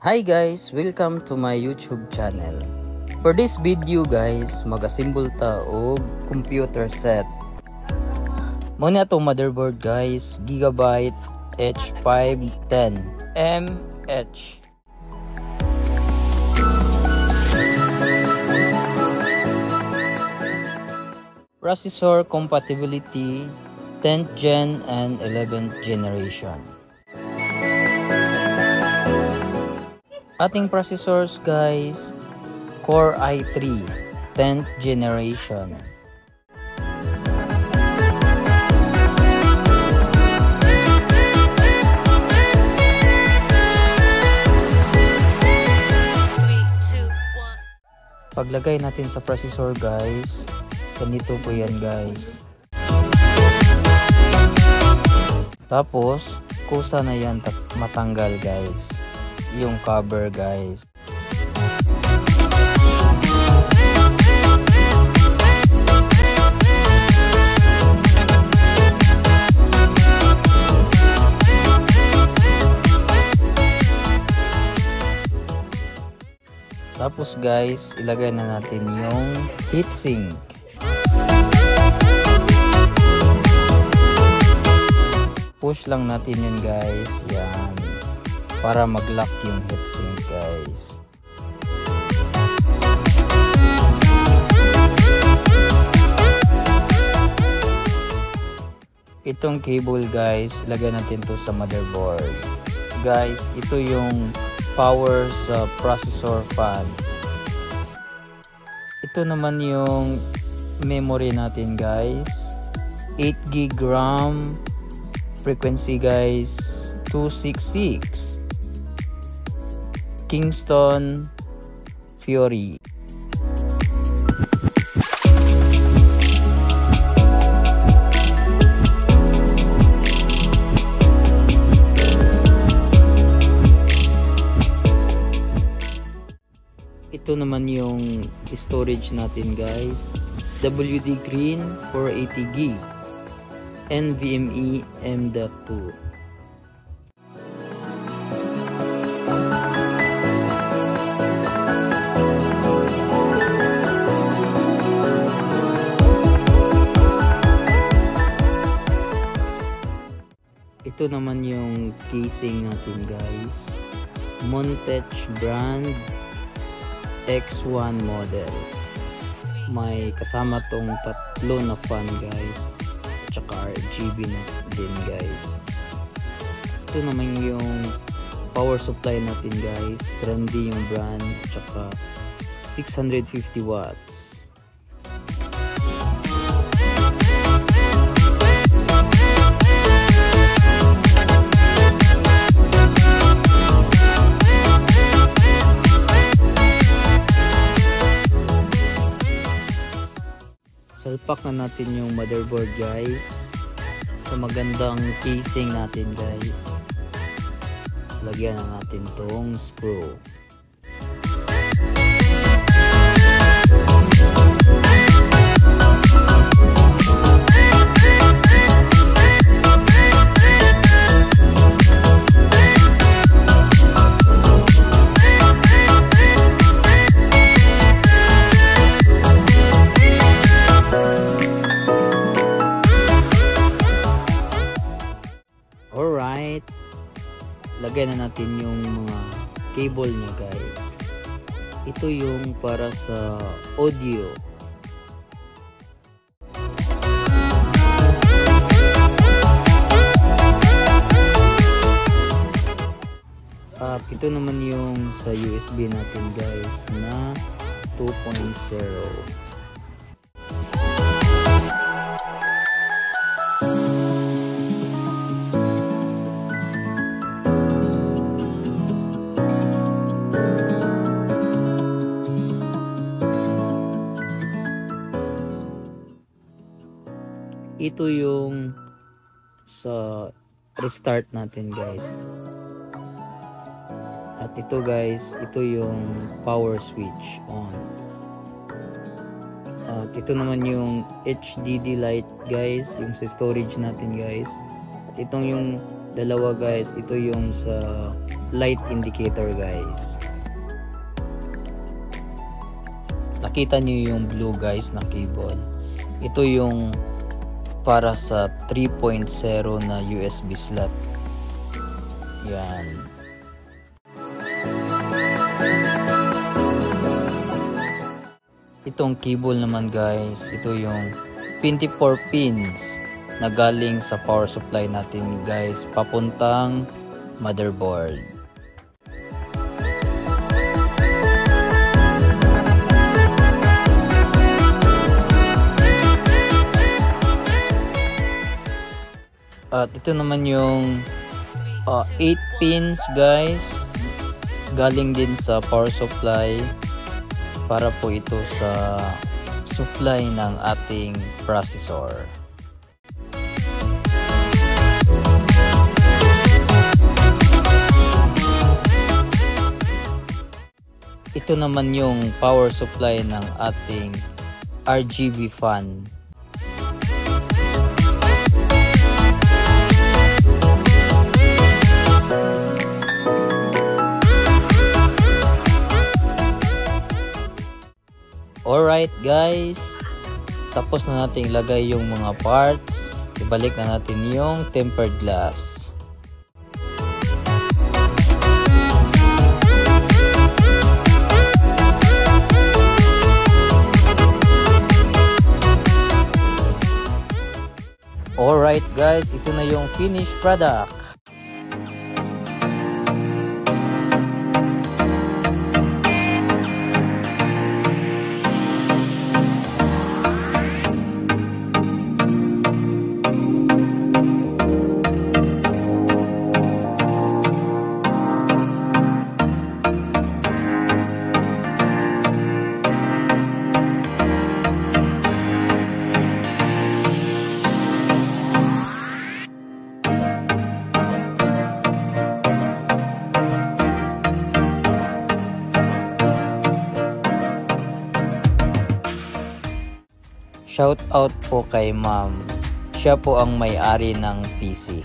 Hi guys! Welcome to my YouTube channel. For this video guys, mag-assemble ta og computer set. Muna itong motherboard guys, Gigabyte H510 MH. Processor compatibility 10th gen and 11th generation. Ating processors guys, Core i3 10th generation. Paglagay natin sa processor guys, ganito po yan guys. Tapos, kusa na yan matanggal guys. Yung cover guys. Tapos guys, ilagay na natin yung heatsink. Push lang natin yun guys. Yan. Para mag-lock yung heatsink guys. Itong cable guys, ilagay natin to sa motherboard. Guys, ito yung power sa processor fan. Ito naman yung memory natin guys. 8 gb RAM. Frequency guys 266. Kingston Fury. ito naman yung storage natin guys. WD Green 480 gig NVMe M.2 ito naman yung casing natin guys. Montech brand X1 model. May kasama tong tatlo na fan guys. Tsaka RGB na din guys. Ito naman yung power supply natin guys. Trendy yung brand. Tsaka 650 watts na natin yung motherboard guys. Sa magandang casing natin guys. Lagyan na natin tong screw Lagay na natin yung mga cable niya guys. Ito yung para sa audio. Uh, ito naman yung sa USB natin guys na 2.0. ito yung sa restart natin guys. At ito guys ito yung power switch on. At ito naman yung HDD light guys yung sa storage natin guys. At itong yung dalawa guys ito yung sa light indicator guys. Nakita niyo yung blue guys na cable. Ito yung para sa 3.0 na USB slot. Yan. Itong cable naman guys ito yung 24 pins na galing sa power supply natin guys papuntang motherboard At ito naman yung uh, 8 pins guys. Galing din sa power supply para po ito sa supply ng ating processor. Ito naman yung power supply ng ating RGB fan. Alright guys, tapos na natin ilagay yung mga parts. Ibalik na natin yung tempered glass. Alright guys, ito na yung finished product. Shout out po kay ma'am. Siya po ang may-ari ng PC.